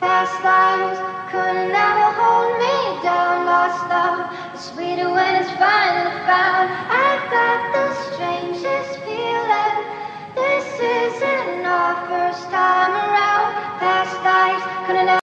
Past lives could never hold me down. Lost love is sweeter when it's finally found. I've got the strangest feeling. This isn't our first time around. Past lives could never.